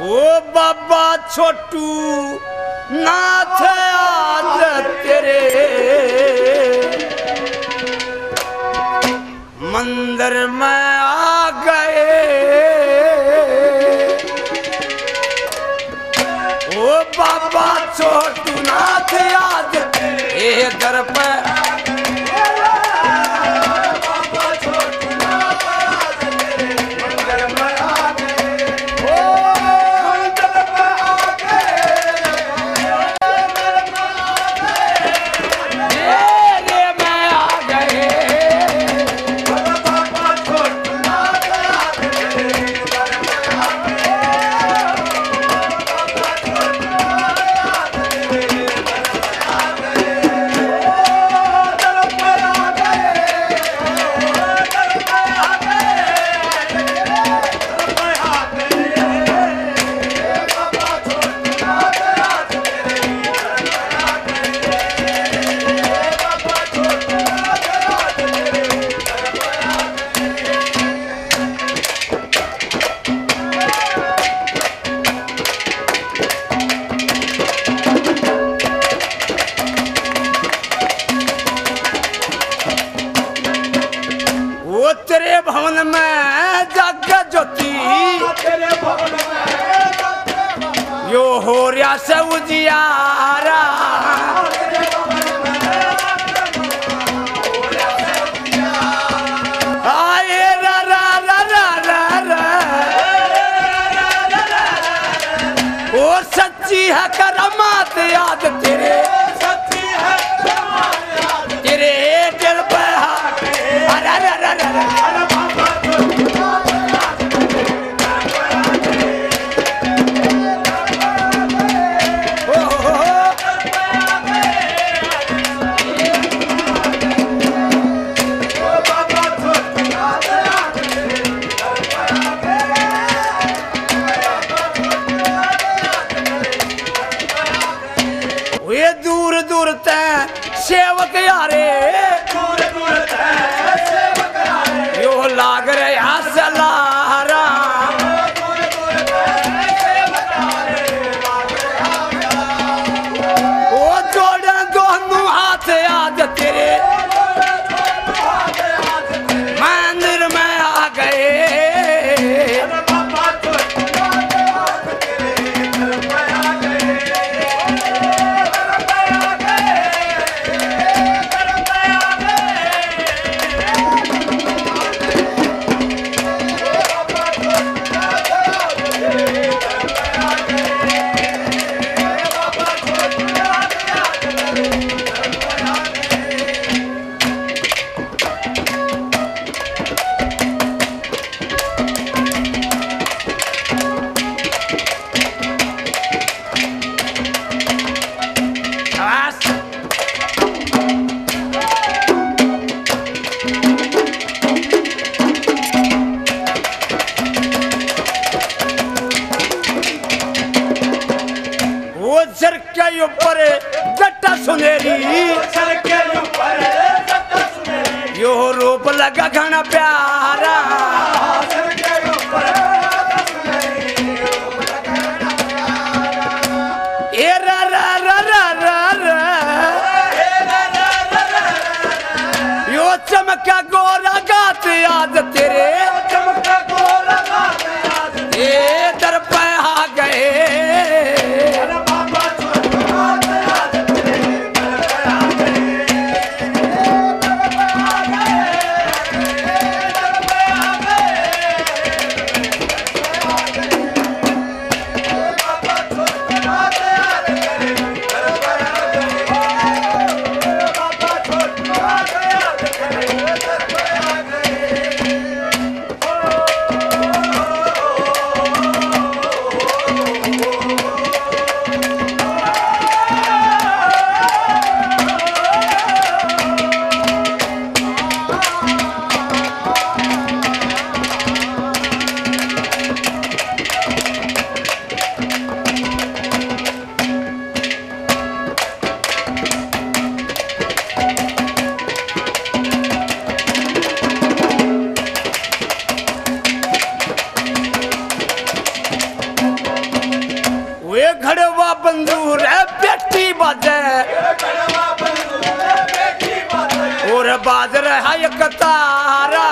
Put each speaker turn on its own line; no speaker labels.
ओ बाबा छोटू, नाथ आज तेरे। मंदिर में आ गए। ओ बाबा छोटू, नाथ आज ए दर पे यो आ याद तेरे। ਸੇਵਕ ਯਾਰੇ यो रूप लगा घना प्यारा। यो चमका गोरा गात याद तेरे बंदूर बेटी बाजे और बाज रहा एक तारा।